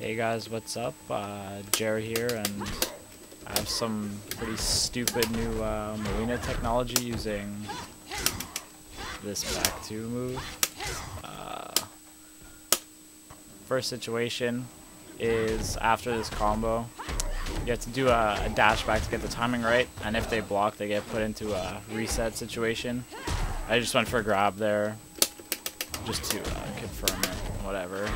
Hey guys, what's up? Uh, Jerry here, and I have some pretty stupid new uh, Mileena technology using this back two move. Uh, first situation is after this combo, you have to do a, a dash back to get the timing right, and if they block, they get put into a reset situation. I just went for a grab there, just to uh, confirm it, whatever.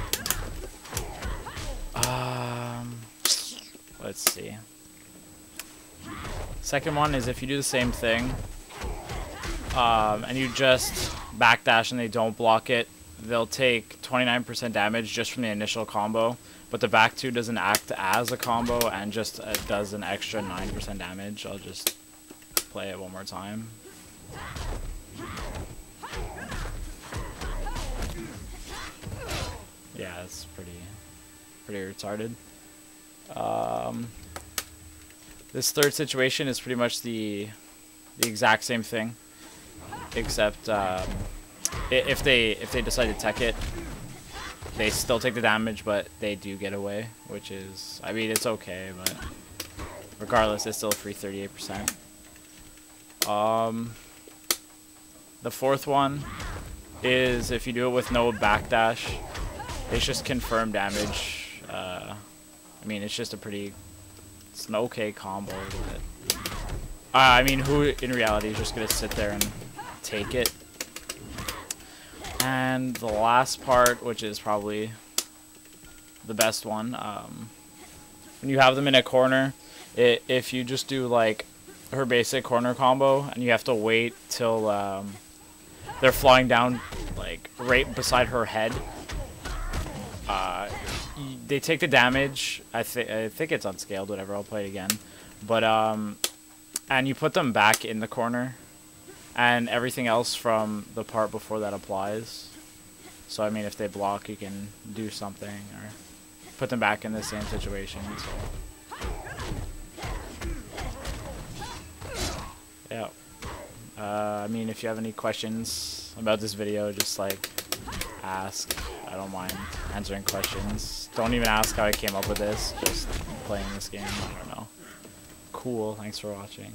Let's see. Second one is if you do the same thing, um, and you just backdash and they don't block it, they'll take 29% damage just from the initial combo, but the back two doesn't act as a combo and just uh, does an extra 9% damage. I'll just play it one more time. Yeah, it's pretty pretty retarded. Um, this third situation is pretty much the the exact same thing, except um, if they if they decide to tech it, they still take the damage, but they do get away, which is I mean it's okay, but regardless, it's still a free 38%. Um, the fourth one is if you do it with no backdash, it's just confirmed damage uh, I mean, it's just a pretty, it's an okay combo. Uh, I mean, who in reality is just gonna sit there and take it? And the last part, which is probably the best one, um, when you have them in a corner, it, if you just do like her basic corner combo and you have to wait till um, they're flying down like right beside her head, uh, they take the damage. I think I think it's unscaled. Whatever. I'll play it again. But um, and you put them back in the corner, and everything else from the part before that applies. So I mean, if they block, you can do something or put them back in the same situation. So. Yeah. Uh, I mean, if you have any questions about this video, just like ask. I don't mind answering questions. Don't even ask how I came up with this. Just playing this game. I don't know. Cool. Thanks for watching.